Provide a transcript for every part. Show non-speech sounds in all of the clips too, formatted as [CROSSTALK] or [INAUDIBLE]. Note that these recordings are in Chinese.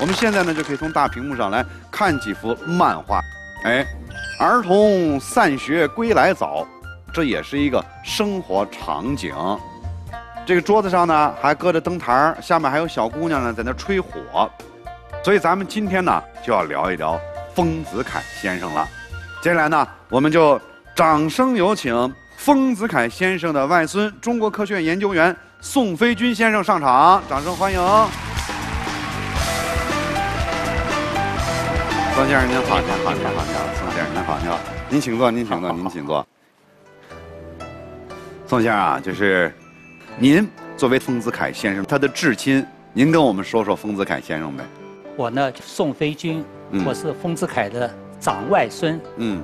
我们现在呢就可以从大屏幕上来看几幅漫画。哎，儿童散学归来早，这也是一个生活场景。这个桌子上呢还搁着灯台下面还有小姑娘呢在那吹火。所以咱们今天呢就要聊一聊丰子恺先生了。接下来呢，我们就掌声有请丰子恺先生的外孙、中国科学院研究员宋飞军先生上场，掌声欢迎。宋先生您好，您好，您好，您好，宋先生您好，您好，您请坐，您请坐，您请坐。宋先生啊，就是您作为丰子恺先生他的至亲，您跟我们说说丰子恺先生呗。我呢，宋飞军，嗯我是丰子恺的长外孙。嗯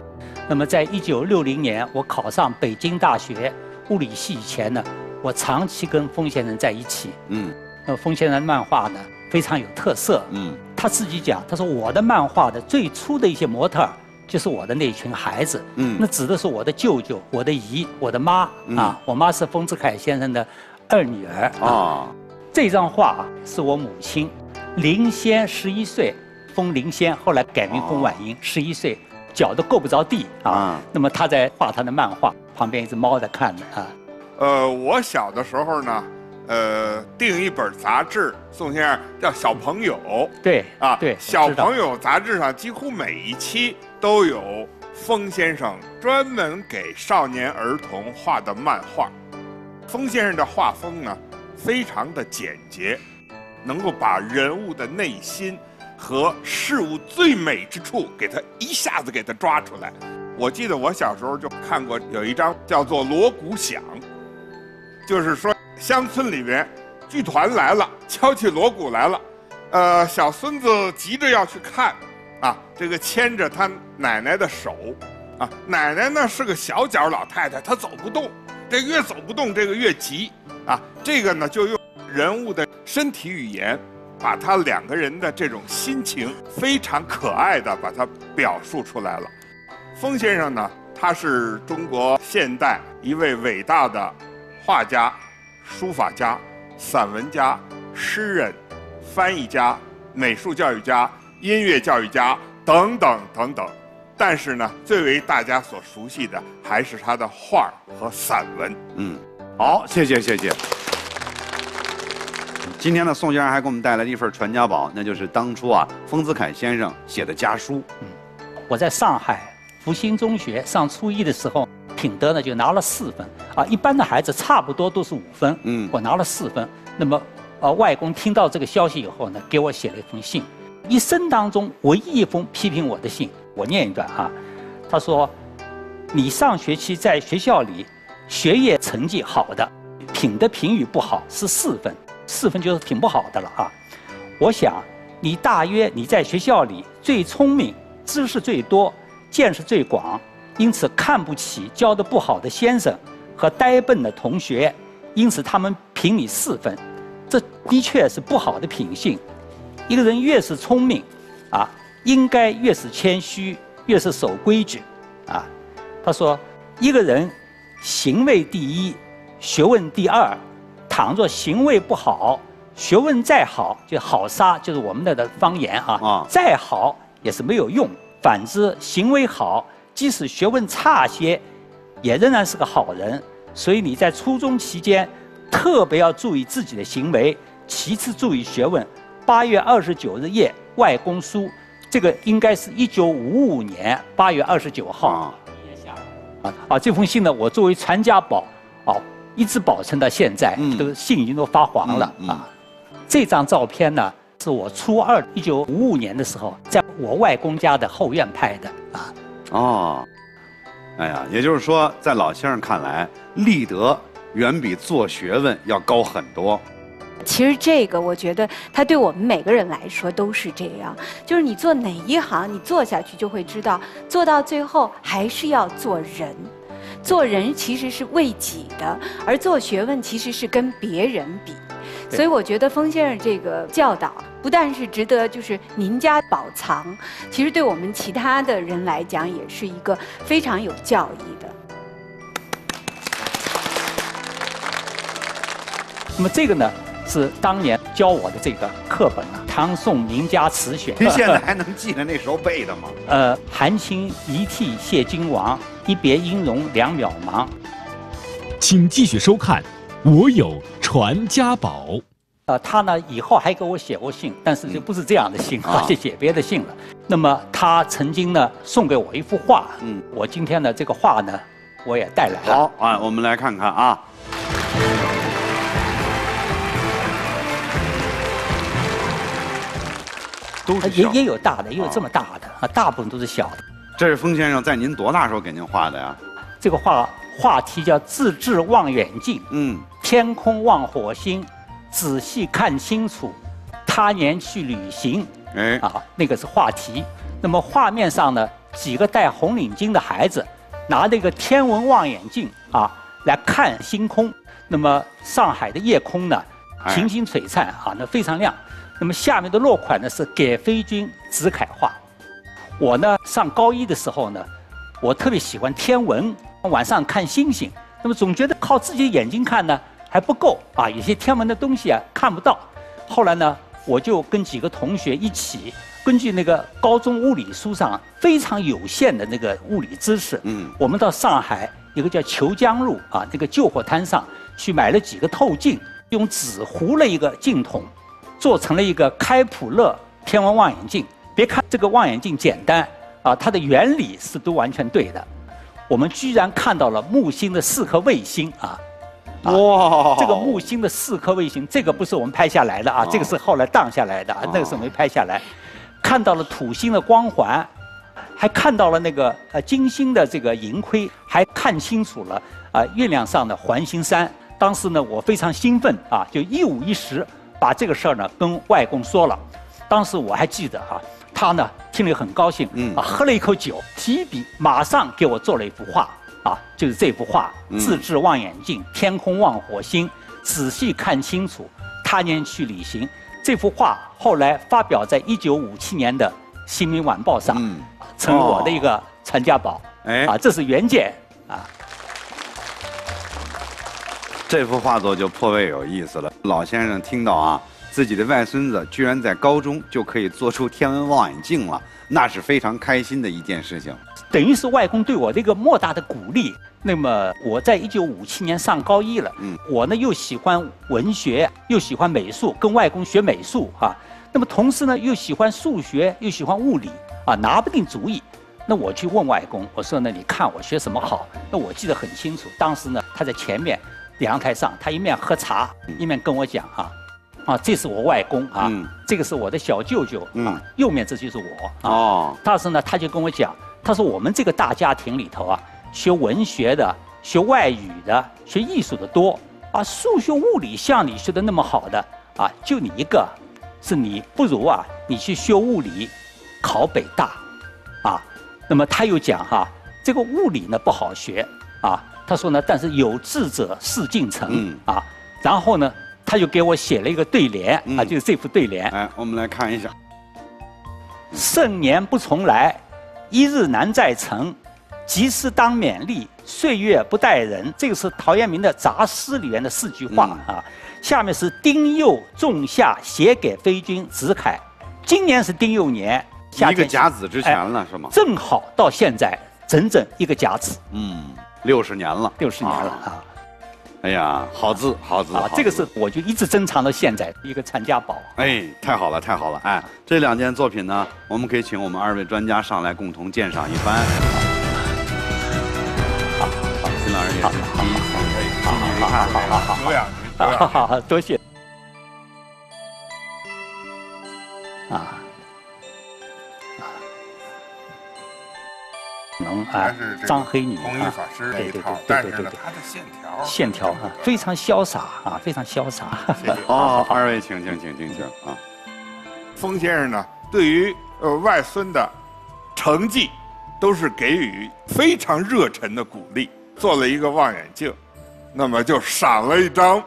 那么，在一九六零年我考上北京大学物理系以前呢，我长期跟丰先生在一起。嗯那么，丰先生的漫画呢非常有特色。嗯他自己讲，他说我的漫画的最初的一些模特儿就是我的那群孩子。嗯那指的是我的舅舅、我的姨、我的妈嗯啊。我妈是丰子恺先生的二女儿啊。啊这张画啊是我母亲林仙十一岁，封林仙，后来改名封婉英，十一岁，脚都够不着地啊。啊那么她在画她的漫画，旁边一只猫在看着啊。呃，我小的时候呢，呃，订一本杂志，宋先生叫《小朋友》对啊，对，小朋友杂志上几乎每一期都有丰先生专门给少年儿童画的漫画。丰先生的画风呢，非常的简洁，能够把人物的内心和事物最美之处给他一下子给他抓出来。我记得我小时候就看过有一张叫做《锣鼓响》，就是说乡村里边剧团来了，敲起锣鼓来了，呃，小孙子急着要去看，啊，这个牵着他奶奶的手，啊，奶奶呢是个小脚老太太，她走不动，这越走不动，这个越急，啊，这个呢就用人物的身体语言，把他两个人的这种心情非常可爱的把它表述出来了。丰先生呢，他是中国现代一位伟大的画家、书法家、散文家、诗人、翻译家、美术教育家、音乐教育家等等等等。但是呢，最为大家所熟悉的还是他的画和散文。嗯，好，谢谢谢谢。今天呢，宋先生还给我们带来了一份传家宝，那就是当初啊，丰子恺先生写的家书。嗯我在上海复兴中学上初一的时候，品德呢就拿了四分啊，一般的孩子差不多都是五分，嗯我拿了四分。那么，呃，外公听到这个消息以后呢，给我写了一封信，一生当中唯一一封批评我的信，我念一段啊。他说：“你上学期在学校里学业成绩好的，品的评语不好是四分，四分就是挺不好的了啊。我想你大约你在学校里最聪明，知识最多，见识最广，因此看不起教的不好的先生和呆笨的同学，因此他们评你四分，这的确是不好的品性。一个人越是聪明，啊，应该越是谦虚，越是守规矩，啊。他说，一个人行为第一，学问第二。倘若行为不好，学问再好，就好杀，就是我们的的方言啊，啊再好也是没有用。反之，行为好，即使学问差些，也仍然是个好人。所以你在初中期间，特别要注意自己的行为，其次注意学问。八月二十九日夜，外公书，这个应该是一九五五年八月二十九号。啊啊啊！这封信呢，我作为传家宝，哦，一直保存到现在，嗯都信已经都发黄了、嗯嗯啊。这张照片呢，是我初二一九五五年的时候，在我外公家的后院拍的啊。哦，哎呀，也就是说，在老先生看来，立德远比做学问要高很多。其实这个，我觉得它对我们每个人来说都是这样，就是你做哪一行，你做下去就会知道，做到最后还是要做人。做人其实是为己的，而做学问其实是跟别人比。所以我觉得封先生这个教导不但是值得就是您家宝藏，其实对我们其他的人来讲也是一个非常有教益的。那么这个呢，是当年教我的这个课本啊，[LAUGHS] 唐宋名家词选。您现在还能记得那时候背的吗？[LAUGHS] 呃，含情一涕谢君王，一别音容两渺茫。请继续收看《我有传家宝》。呃，他呢以后还给我写过信，但是就不是这样的信，[LAUGHS] 啊而且写别的信了。那么他曾经呢送给我一幅画，嗯我今天呢这个画呢我也带来了。好，啊，我们来看看啊。都也，也有大的，也有啊这么大的啊，大部分都是小的。这是封先生在您多大时候给您画的呀？这个画画题叫“自制望远镜”，嗯，天空望火星，仔细看清楚，他年去旅行哎，啊，那个是话题。那么画面上呢，几个戴红领巾的孩子拿着一个天文望远镜啊来看星空。那么上海的夜空呢，哎群星璀璨啊，那非常亮。那么下面的落款呢是给飞君子凯画。我呢上高一的时候呢，我特别喜欢天文，晚上看星星。那么总觉得靠自己的眼睛看呢还不够啊，有些天文的东西啊看不到。后来呢，我就跟几个同学一起，根据那个高中物理书上非常有限的那个物理知识，嗯我们到上海一个叫虬江路啊那个旧货摊上去买了几个透镜，用纸糊了一个镜筒，做成了一个开普勒天文望远镜。别看这个望远镜简单啊，它的原理是都完全对的。我们居然看到了木星的四颗卫星啊！啊哇，这个木星的四颗卫星，这个不是我们拍下来的啊哦，这个是后来荡下来的啊，那个是没拍下来。看到了土星的光环，还看到了那个呃金星的这个盈亏，还看清楚了啊月亮上的环形山。当时呢，我非常兴奋啊，就一五一十把这个事儿呢跟外公说了。当时我还记得啊，他呢听了很高兴，嗯啊喝了一口酒，提笔马上给我做了一幅画啊，就是这幅画，嗯自制望远镜，天空望火星，仔细看清楚，他年去旅行。这幅画后来发表在一九五七年的《新民晚报》上，嗯，成为我的一个传家宝。哎啊，这是原件啊。这幅画作就颇为有意思了。老先生听到啊，自己的外孙子居然在高中就可以做出天文望远镜了，那是非常开心的一件事情。等于是外公对我的一个莫大的鼓励。那么我在一九五七年上高一了，嗯我呢又喜欢文学，又喜欢美术，跟外公学美术啊。那么同时呢又喜欢数学，又喜欢物理啊，拿不定主意。那我去问外公，我说呢，你看我学什么好？那我记得很清楚，当时呢他在前面阳台上，他一面喝茶，一面跟我讲啊，啊，这是我外公啊，嗯这个是我的小舅舅嗯啊，右面这就是我啊。哦，当时呢，他就跟我讲，他说我们这个大家庭里头啊，学文学的、学外语的、学艺术的多，啊，数学、物理像你学的那么好的啊，就你一个，是你不如啊，你去学物理，考北大，啊，那么他又讲哈、这个物理呢不好学啊，他说呢，但是有志者事竟成、嗯啊，然后呢，他就给我写了一个对联、啊，嗯就是这副对联，哎，我们来看一下。盛年不重来，一日难再晨。及时当勉励，岁月不待人。这个是陶渊明的杂诗里面的四句话、啊。下面是丁酉仲夏写给非君子凯，今年是丁酉年，夏一个甲子之前了，是吗？正好到现在整整一个甲子，嗯，六十年了，六十年了啊哎呀，好字，好字，好！啊这个是我就一直珍藏到现在一个传家宝。哎，太好了，太好了！哎，这两件作品呢，我们可以请我们二位专家上来共同鉴赏一番。好，好，秦老师也是第一次，哎，好好好好好好久仰您，久好仰好好，多谢。啊。是张黑女啊弘一法师那一套对对对，但是呢，对对对它的线条线条啊，非常潇洒啊，非常潇洒。哦，[LAUGHS] 二位请请请请请啊！封先生呢，对于呃外孙的成绩，都是给予非常热忱的鼓励。做了一个望远镜，那么就赏了一张，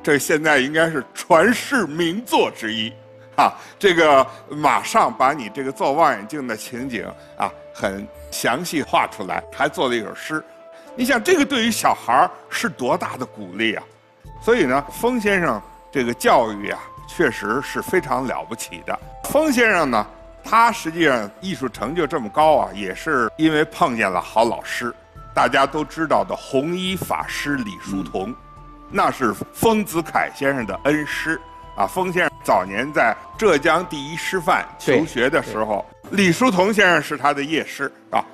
这现在应该是传世名作之一。[LAUGHS] 啊，这个马上把你这个做望远镜的情景啊，很详细画出来，还做了一首诗。你想，这个对于小孩儿是多大的鼓励啊！所以呢，封先生这个教育啊，确实是非常了不起的。风先生呢，他实际上艺术成就这么高啊，也是因为碰见了好老师。大家都知道的红一法师李叔同，那是丰子恺先生的恩师啊。丰先生早年在浙江第一师范求学的时候，李叔同先生是他的业师啊。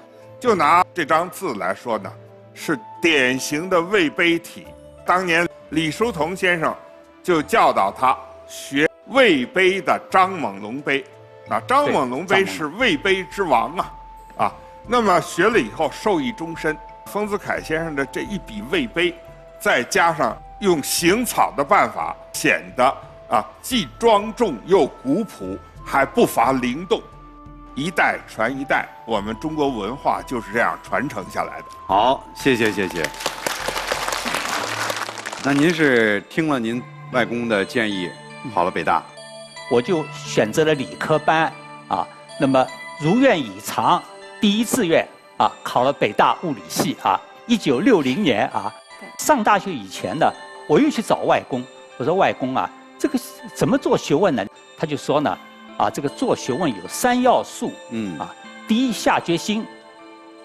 就拿这张字来说呢，是典型的魏碑体。当年李叔同先生就教导他学魏碑的张猛龙碑，啊，张猛龙碑是魏碑之王啊，啊，那么学了以后受益终身。丰子恺先生的这一笔魏碑，再加上用行草的办法，显得啊既庄重又古朴，还不乏灵动。一代传一代，我们中国文化就是这样传承下来的。好，谢谢谢谢。那您是听了您外公的建议，考了北大？我就选择了理科班啊。那么如愿以偿，第一志愿啊考了北大物理系啊。一九六零年啊，上大学以前呢，我又去找外公，我说外公啊，这个怎么做学问呢？他就说呢。啊，这个做学问有三要素，嗯啊，第一下决心，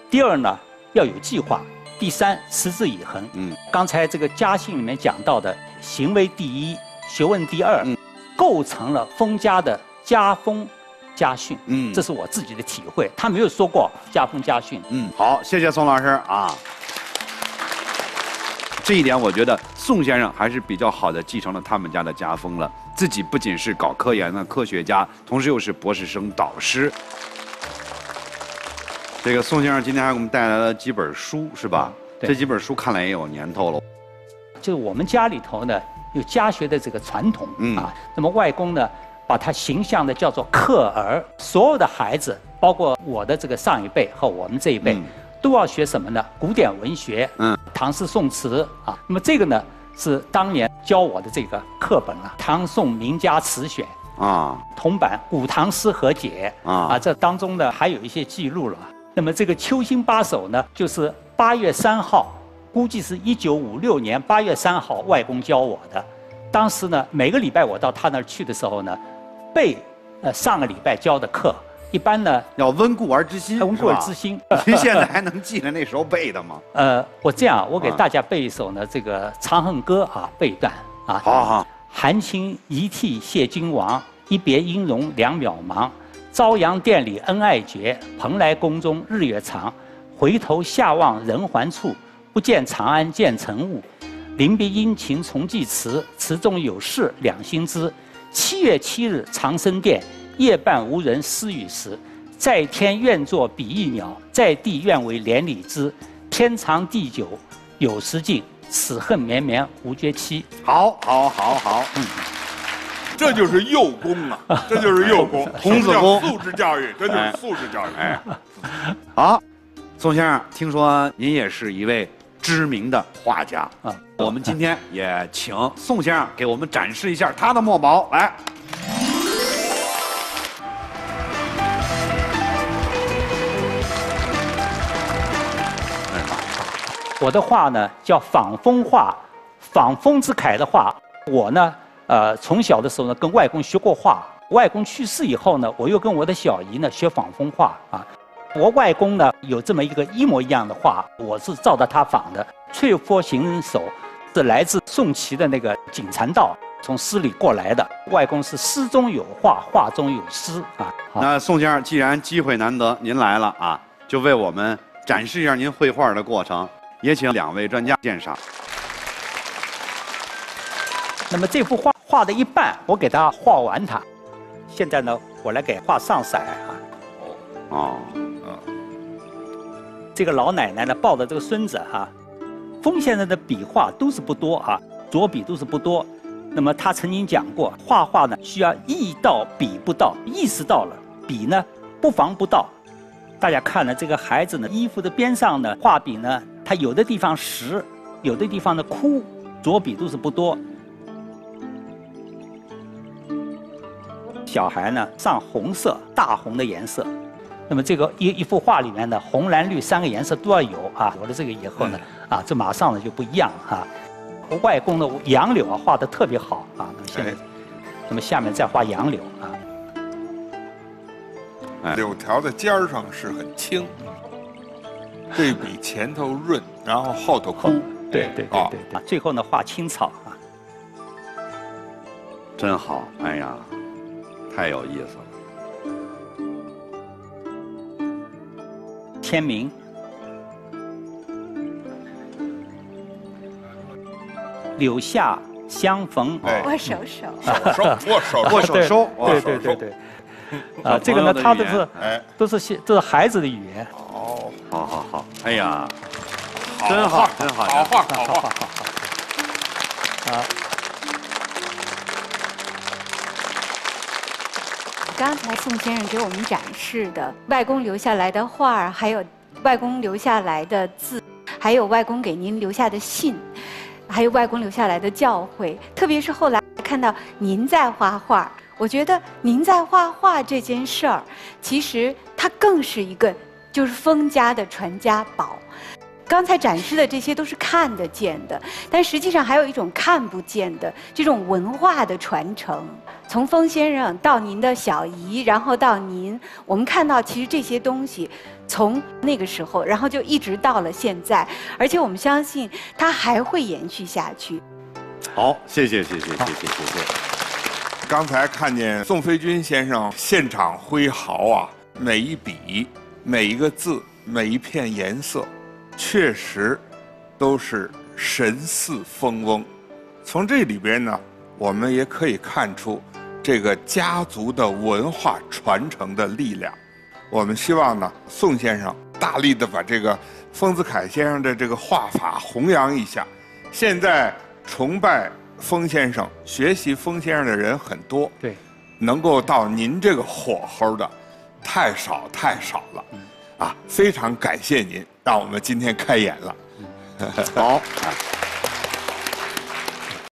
第二呢要有计划，第三持之以恒。嗯，刚才这个家训里面讲到的行为第一，学问第二，构成了封家的家风家训。嗯，这是我自己的体会，他没有说过家风家训。嗯，好，谢谢宋老师啊。这一点我觉得宋先生还是比较好的继承了他们家的家风了。自己不仅是搞科研的科学家，同时又是博士生导师。这个宋先生今天还给我们带来了几本书，是吧？这几本书看来也有年头了。就是我们家里头呢有家学的这个传统啊。那么外公呢把他形象的叫做克儿，所有的孩子，包括我的这个上一辈和我们这一辈。都要学什么呢？古典文学，嗯，唐诗宋词啊。那么这个呢，是当年教我的这个课本啊，《唐宋名家词选》啊，铜版《古唐诗和解》啊，啊，这当中呢还有一些记录了。那么这个《秋兴八首》呢，就是八月三号，估计是一九五六年八月三号，外公教我的。当时呢，每个礼拜我到他那儿去的时候呢，背呃上个礼拜教的课。一般呢，要温故而知新，温故而知新。[LAUGHS] 您现在还能记得那时候背的吗？[LAUGHS] 呃，我这样，我给大家背一首呢，这个《长恨歌》啊，背一段啊。好好。含情一涕谢君王，一别音容两渺茫。朝阳殿里恩爱绝，蓬莱宫中日月长。回头下望人寰处，不见长安见尘雾。临别殷勤重寄词，词中有事两心知。七月七日长生殿。夜半无人私语时，在天愿作比翼鸟，在地愿为连理枝。天长地久有时尽，此恨绵绵无绝期。好，好，好，好，嗯，这就是幼功啊，[LAUGHS] 这就是幼功，[LAUGHS] 童子功，素质教育，这就是素质教育。哎，好，宋先生，听说您也是一位知名的画家啊，我们今天也请宋先生给我们展示一下他的墨宝，来。我的画呢叫仿风画，仿丰子恺的画。我呢，呃，从小的时候呢跟外公学过画。外公去世以后呢，我又跟我的小姨呢学仿风画啊。我外公呢有这么一个一模一样的画，我是照着他仿的。翠波行人手是来自宋齐的那个锦禅道，从诗里过来的。外公是诗中有画，画中有诗啊。那宋先生，既然机会难得，您来了啊，就为我们展示一下您绘画的过程。也请两位专家鉴赏。那么这幅画画的一半，我给他画完它。现在呢，我来给画上色啊。哦，嗯。这个老奶奶呢，抱着这个孙子哈。封先生的笔画都是不多啊，左笔都是不多。那么他曾经讲过，画画呢需要意到笔不到，意识到了，笔呢不妨不到。大家看了这个孩子呢，衣服的边上呢，画笔呢。它有的地方实，有的地方呢枯，着笔都是不多。小孩呢上红色，大红的颜色。那么这个一一幅画里面的红蓝绿三个颜色都要有啊。有了这个以后呢，啊，这马上呢就不一样啊。外公的杨柳啊画的特别好啊。那么现在，那么下面再画杨柳啊。哎柳条的尖儿上是很轻，这比前头润，然后后头枯。对对对啊对对。最后呢，画青草啊。真好，哎呀，太有意思了。签名。柳下相逢，哎握手手。手手握手握手手收对对对。啊，这个呢，他都是哎，都是些这是孩子的语言。哦，好好好，哎呀，好真好画真好好画，好好画。[LAUGHS] 好好好。啊，刚才宋先生给我们展示的外公留下来的画儿，还有外公留下来的字，还有外公给您留下的信，还有外公留下来的教诲，特别是后来看到您在画画，我觉得您在画画这件事儿，其实它更是一个就是封家的传家宝。刚才展示的这些都是看得见的，但实际上还有一种看不见的这种文化的传承。从封先生到您的小姨，然后到您，我们看到其实这些东西从那个时候，然后就一直到了现在，而且我们相信它还会延续下去。好，谢谢谢谢谢谢谢谢。刚才看见宋飞军先生现场挥毫啊，每一笔、每一个字、每一片颜色，确实都是神似蜂翁。从这里边呢，我们也可以看出这个家族的文化传承的力量。我们希望呢，宋先生大力的把这个丰子恺先生的这个画法弘扬一下。现在崇拜丰先生、学习丰先生的人很多，对，能够到您这个火候的，太少太少了，啊，非常感谢您，让我们今天开眼了。好，啊 [LAUGHS]